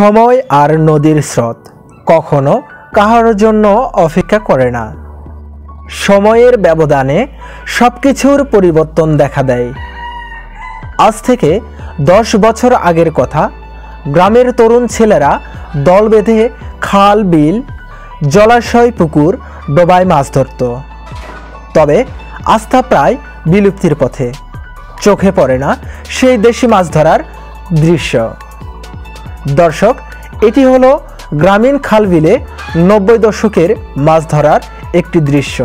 সময় আর নদীর স্রোত কখনো কাহার জন্য অপেক্ষা করে না। সময়ের ব্যবধানে সব কিছুর পরিবর্তন দেখা দেয়। আজ থেকে দশ বছর আগের কথা, গ্রামের তরুণ ছেলেরা দল বেঁধে খাল, বিল, জলাশয়, পুকুর ডোবায় মাছ ধরত। তবে আস্থা প্রায় বিলুপ্তির পথে। চোখে পড়ে না সেই দেশি মাছ ধরার দৃশ্য। দর্শক এটি হলো গ্রামীণ খালবিলে নব্বই দশকের মাছ ধরার একটি দৃশ্য।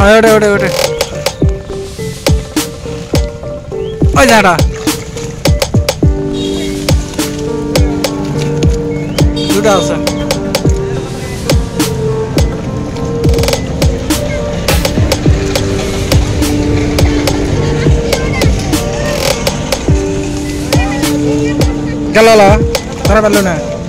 ayo deh udah udah ayo ada sudah sah kalau lah cara belum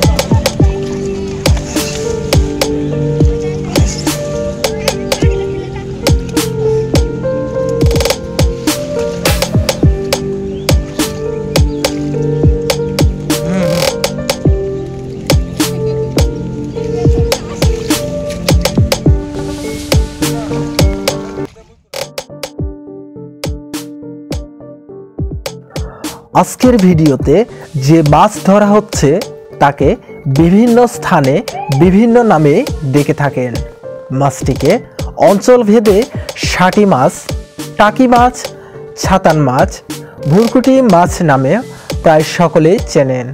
আজকের ভিডিওতে যে মাছ ধরা হচ্ছে, তাকে বিভিন্ন স্থানে, বিভিন্ন নামে ডেকে থাকেন। মাছটিকে অঞ্চলভেদে ষাটি মাছ, টাকি মাছ, ছাতান মাছ ভুরকুটি মাছ নামে প্রায় সকলেই চেনেন।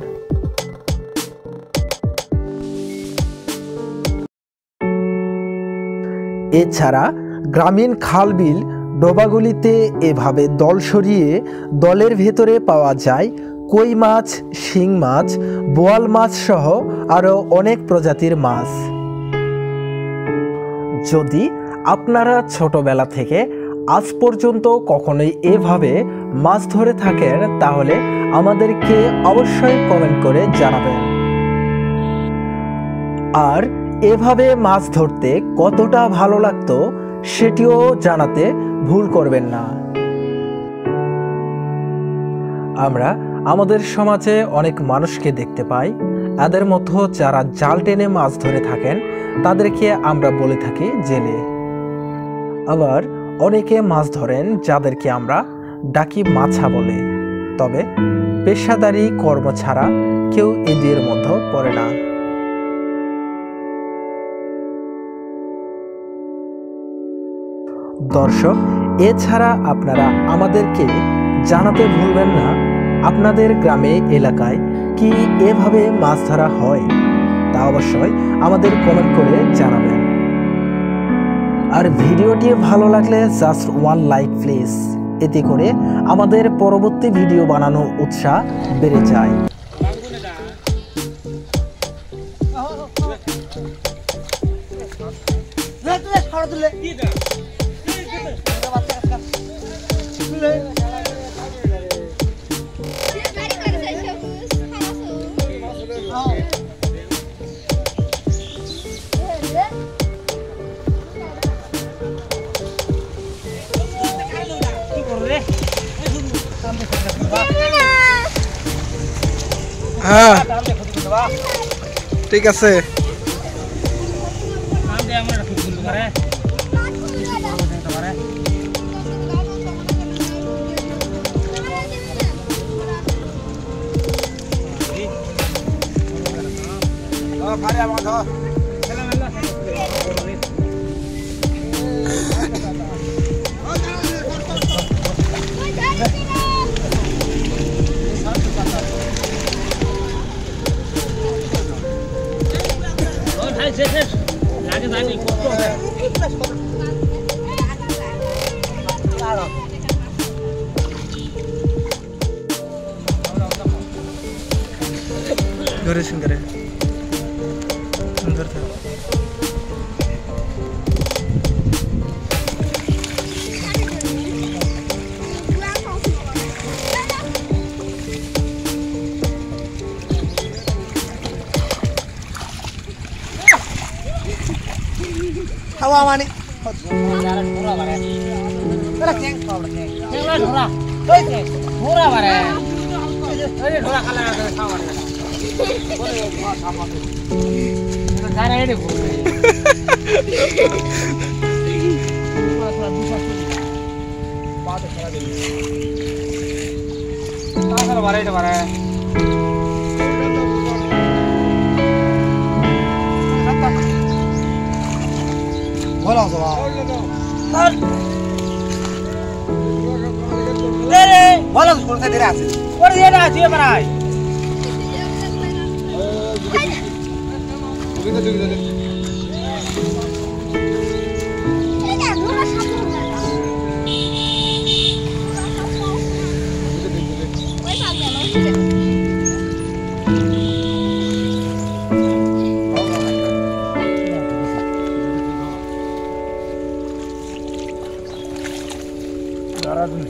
এছাড়া গ্রামীণ খালবিল ডোবাগুলিতে এভাবে দল সরিয়ে দলের ভেতরে পাওয়া যায় কই মাছ, শিং মাছ, বোয়াল মাছ সহ আরও অনেক প্রজাতির মাছ। যদি আপনারা ছোটবেলা থেকে আজ পর্যন্ত কখনোই এভাবে মাছ ধরে থাকেন, তাহলে আমাদেরকে অবশ্যই কমেন্ট করে জানাবেন। আর এভাবে মাছ ধরতে কতটা ভালো লাগতো সেটিও জানাতে ভুল করবেন না। আমরা আমাদের সমাজে অনেক মানুষকে দেখতে পাই। এদের মধ্যে যারা জাল টেনে মাছ ধরে থাকেন, তাদেরকে আমরা বলে থাকি জেলে। আবার অনেকে মাছ ধরেন যাদেরকে আমরা ডাকি মাছা বলে। তবে পেশাদারি কর্ম ছাড়া কেউ এদের মধ্যে পড়ে না। দর্শক, এছাড়া আপনারা আমাদেরকে জানাতে ভুলবেন না, আপনাদের গ্রামে, এলাকায় কি এভাবে মাছ ধরা হয়? তা অবশ্যই আমাদের কমেন্ট করে জানাবেন। আর ভিডিওটি ভালো লাগলে জাস্ট ওয়ান লাইক প্লিজ এতে করে আমাদের পরবর্তী ভিডিও বানানোর উৎসাহ বেড়ে যায়। হ্যাঁ ঠিক আছে Oh, carry on, 노래신 그래 tuh. Hawa mani. Murah bare. Jarak yang kau. Yang lain murah. Kau itu murah bare. Ini murah kalau ada sama. வர बोला। सवाल रे। रे। बोला सुन से तेरा से और ये ना चाहिए बनाए 对对对对。对对对对对。为啥买东西？好好好。干啥东西？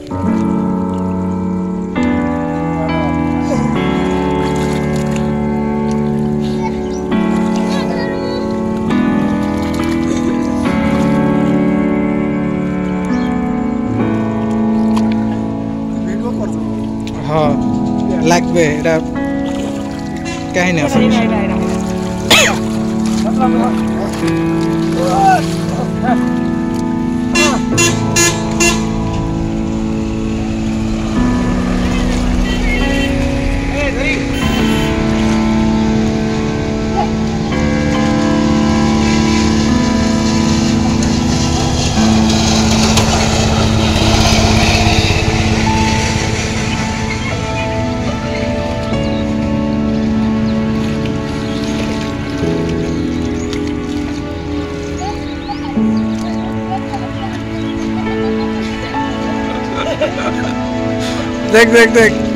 họ lạc về ra cái nữa phải Thank you. দেখ দেখ দেখ